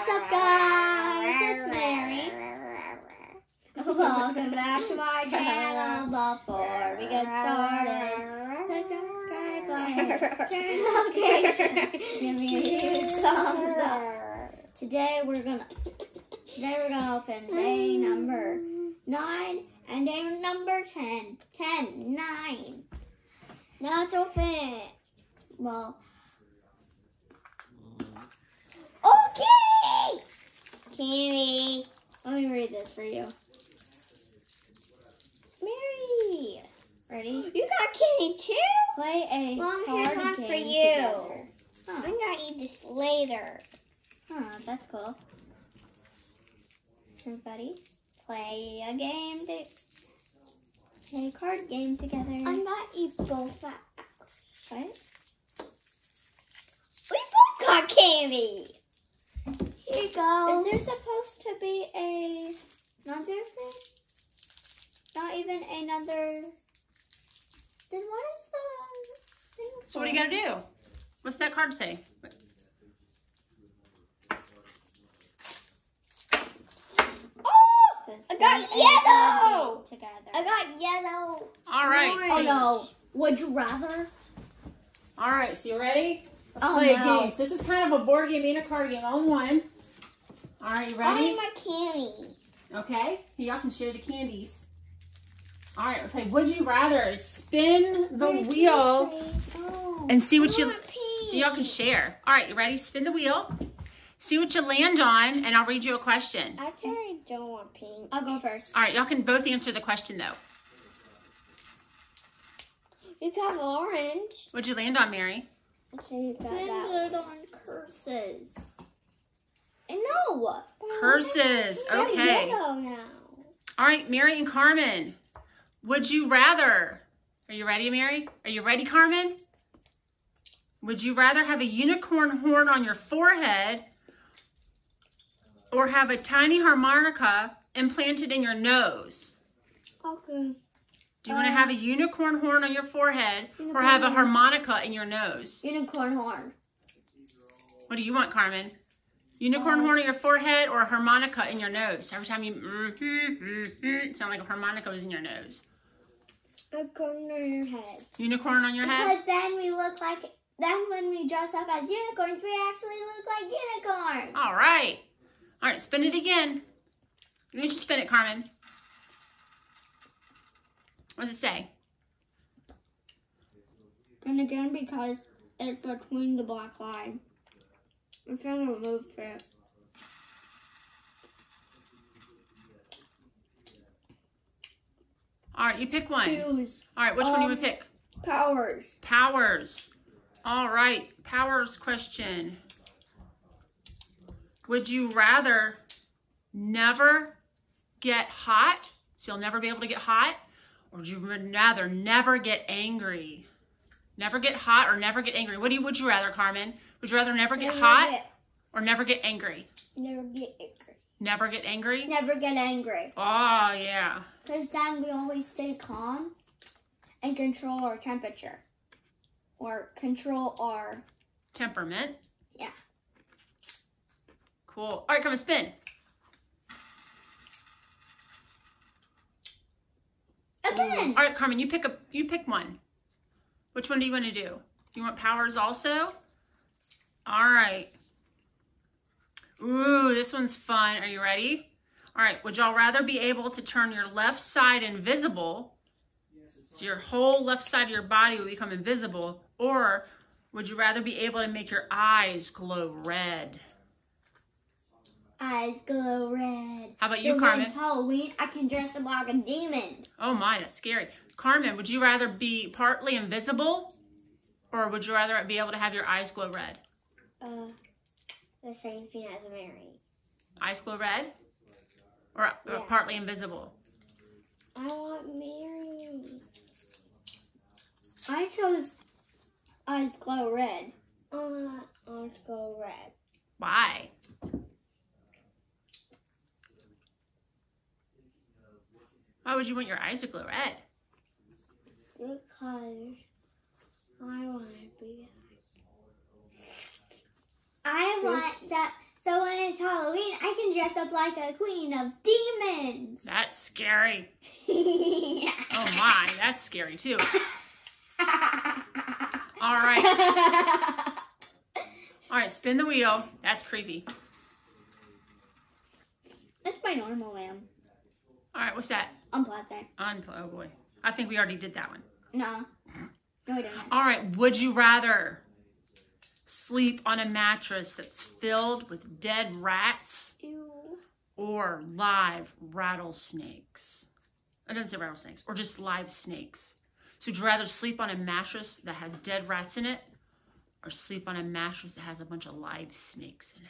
What's up, guys? It's Mary. Welcome back to my channel. Before we get started, click subscribe button, turn notifications, give me a huge thumbs up. Today we're gonna today we're gonna open day number nine and day number ten. Ten, nine. Now it's open. Well. Okay! Kimmy, let me read this for you. Mary! Ready? You got candy too? Play a Mom, card here's game for you. together. I'm gonna eat this later. huh, that's cool. Everybody, play a game. To, play a card game together. I'm gonna eat both. At, what? we both got candy. Here you go. Is there supposed to be a another thing? Not even another. Then what is the thing? So what are you gonna do? What's that card say? oh, I got Play a card yellow. Together. I got yellow. All right. Orange. Oh, so- Oh no! Would you rather? All right. So you ready? Let's Oh, play a no. game. So this is kind of a board game and a card game all in one. All right. You ready? I need my candy. Okay. Y'all can share the candies. All right. Okay. Would you rather spin the Where wheel? Oh, and see what I you? Y'all can share. All right. You ready? Spin the wheel. See what you land on, and I'll read you a question. I Actually, I don't want pink. I'll go first. All right. Y'all can both answer the question though. You got orange. What'd you land on, Mary? So you got. Landed on curses. Know. Curses. Okay. now. All right, Mary and Carmen. Would you rather? Are you ready, Mary? Are you ready, Carmen? Would you rather have a unicorn horn on your forehead or have a tiny harmonica implanted in your nose? Okay. Do you want to have a unicorn horn on your forehead or have a harmonica in your nose? Unicorn horn. What do you want, Carmen? Unicorn horn on your forehead or a harmonica in your nose? Every time you mm, mm, mm, mm, sound like a harmonica was in your nose. Corner on your head. Unicorn on your head? Because then we look like. Then when we dress up as unicorns, we actually look like unicorns. All right. All right, spin it again. You should spin it, Carmen. What does it say? And again, because it's between the black line. I'm trying to remove it. All right, you pick one. Choose All right, which one do you Um, would pick? powers. Powers. All right, powers question. Would you rather never get hot, so you'll never be able to get hot, or would you rather never get angry? Never get hot or never get angry. What do you would you rather, Carmen? Would you rather never get Never hot get- or never get angry? Never get angry. Never get angry? never get angry. Oh, yeah. Because then we always stay calm and control our temperature. Or control our. Temperament. Yeah. Cool. All right, come and spin. Again! All right, Carmen, you pick a you pick one. Which one do you want to do? You want powers also? All right. Ooh, this one's fun. Are you ready? All right. Would y'all rather be able to turn your left side invisible, so your whole left side of your body will become invisible, or would you rather be able to make your eyes glow red? Eyes glow red. How about So you, Carmen? it's Halloween, I can dress up like a demon. Oh my, that's scary. Carmen, would you rather be partly invisible, or would you rather be able to have your eyes glow red? Uh, the same thing as Mary. eyes glow red or, or Yeah. partly invisible I want Mary. I chose eyes glow red. Uh, let's go red. why why would you want your eyes to glow red Because I want to be. I want that. So when it's Halloween. I can dress up like a queen of demons. That's scary. yeah. Oh my, that's scary too. All right. All right, spin the wheel. That's creepy. That's my normal lamb. All right, what's that? Unpleasant. On oh boy. I think we already did that one. No. No, I didn't. All right, would you rather sleep on a mattress that's filled with dead rats Ew. or live rattlesnakes? It doesn't say rattlesnakes, or just live snakes. So would you rather sleep on a mattress that has dead rats in it or sleep on a mattress that has a bunch of live snakes in it?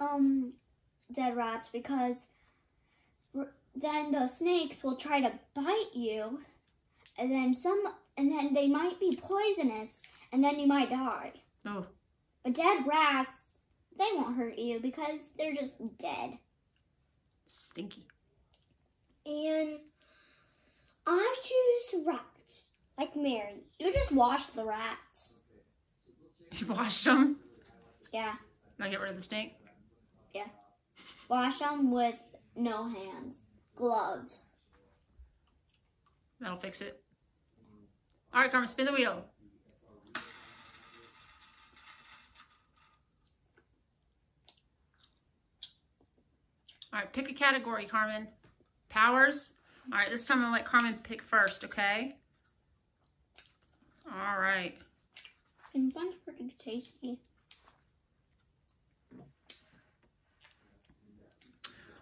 Um, dead rats because r- then the snakes will try to bite you, and then some, and then they might be poisonous, and then you might die. Oh, But dead rats, they won't hurt you because they're just dead. stinky. And I choose rats, like Mary. You just wash the rats. You wash them? Yeah, Now get rid of the stink? Yeah. wash them with no hands, gloves. That'll fix it. All right, Carmen, spin the wheel. All right, pick a category, Carmen. Powers. All right, this time I'm gonna let Carmen pick first, okay? All right. And one's pretty tasty.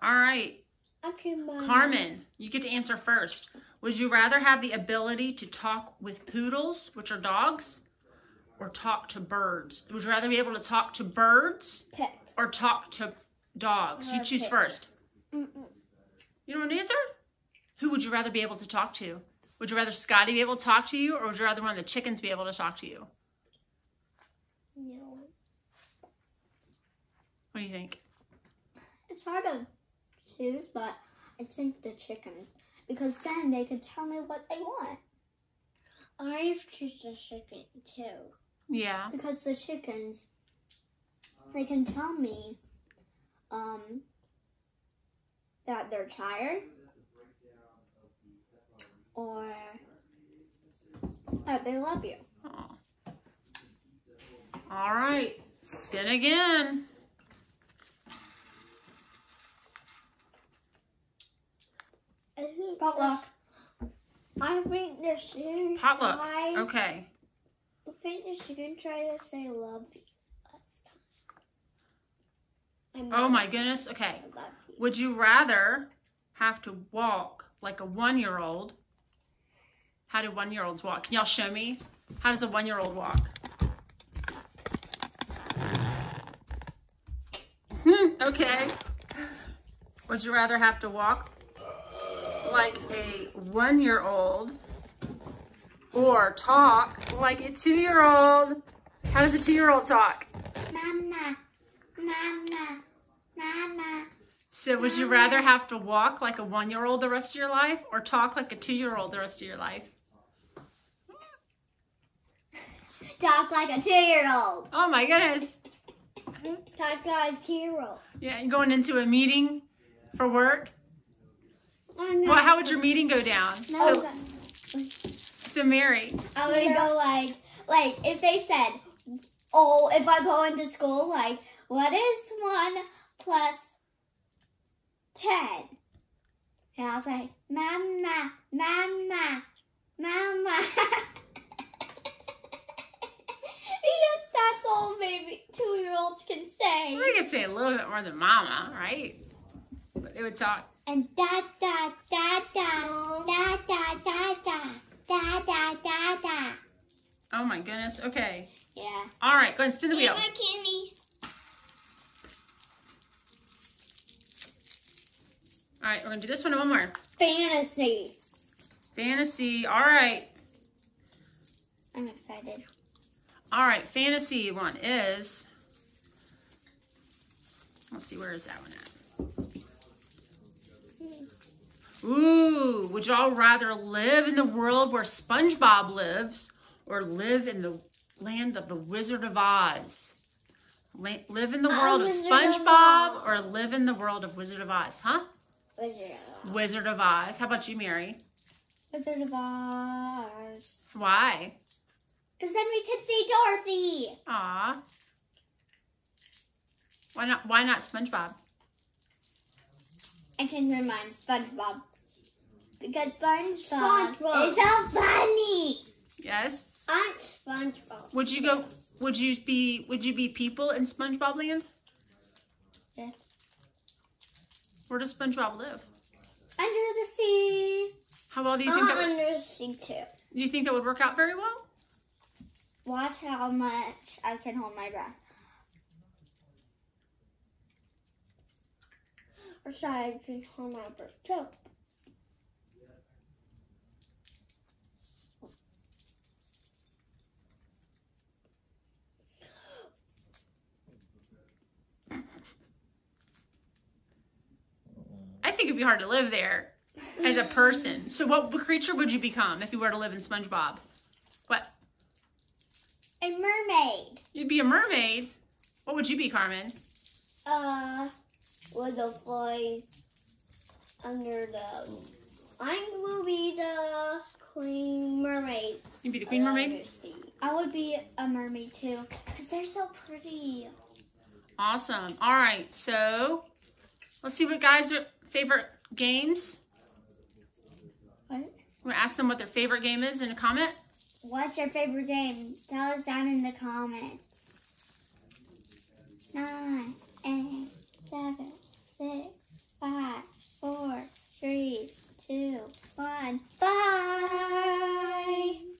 All right, Okay, Mom. Carmen, you get to answer first. Would you rather have the ability to talk with poodles, which are dogs, or talk to birds? Would you rather be able to talk to birds Pick. or talk to dogs? You uh, choose Okay. first. Mm-mm. You don't want to answer? Who would you rather be able to talk to? Would you rather Scotty be able to talk to you, or would you rather one of the chickens be able to talk to you? No. What do you think? It's hard to choose, but I think the chickens because then they could tell me what they want. I choose the chicken too. Yeah. Because the chickens, they can tell me, um, that they're tired or that they love you. Oh. All right. Spin again. Think Potluck. this- I think the chicken. Potluck. I Okay. I think the chicken try to say love you last time. Oh my goodness. Okay. You. Would you rather have to walk like a one year old? How do one year olds walk? Can y'all show me? How does a one year old walk? Hmm, okay. Would you rather have to walk like a one year old or talk like a two year old? How does a two year old talk? Mama, mama, mama. So would you rather have to walk like a one-year-old the rest of your life or talk like a two-year-old the rest of your life? Talk like a two-year-old. Oh my goodness. Talk like hero. Yeah, you going into a meeting for work? I know. Well, how would your meeting go down? No, So, so Mary, I would go like, like if they said, oh, if I go into school, like, what is one plus ten? And I was like, mama, mama, mama. because that's all maybe two-year-olds can say. we could say a little bit more than mama, right? But they would talk. And da da da da da da da da da da da da. Oh my goodness. Okay. Yeah. All right, go ahead and spin the wheel. candy. All right, we're gonna do this one and one more. Fantasy. Fantasy. All right. I'm excited. All right, fantasy one is. Let's see, where is that one at? Ooh, would y'all rather live in the world where SpongeBob lives or live in the land of the Wizard of Oz? Live in the world of Wizard of SpongeBob or live in the world of Wizard of Oz, huh? Wizard of Oz. Wizard of Oz. How about you, Mary? Wizard of Oz. Why? Because then we could see Dorothy. Aw. Why not? Why not SpongeBob? I changed my mind. SpongeBob. Because SpongeBob, SpongeBob. is so funny. Yes. I'm SpongeBob. Would you go? Would you be? Would you be people in SpongeBob Land? Yeah. Where does SpongeBob live? Under the sea. How well do you think that? I'm Would, under the sea too. do you think that would work out very well? Watch how much I can hold my breath. Or should I drink on my birth? I think it'd be hard to live there as a person. So, what creature would you become if you were to live in SpongeBob? What? A mermaid. You'd be a mermaid. What would you be, Carmen? Uh, with a fly under the. I will be the queen mermaid. You'd be the queen mermaid. I would be a mermaid too. Because they're so pretty. Awesome. All right. So, let's see what guys' are favorite games. What? We're ask them what their favorite game is in a comment. What's your favorite game? Tell us down in the comments. Nine, eight, seven, six, five, four, three, two, one. Bye.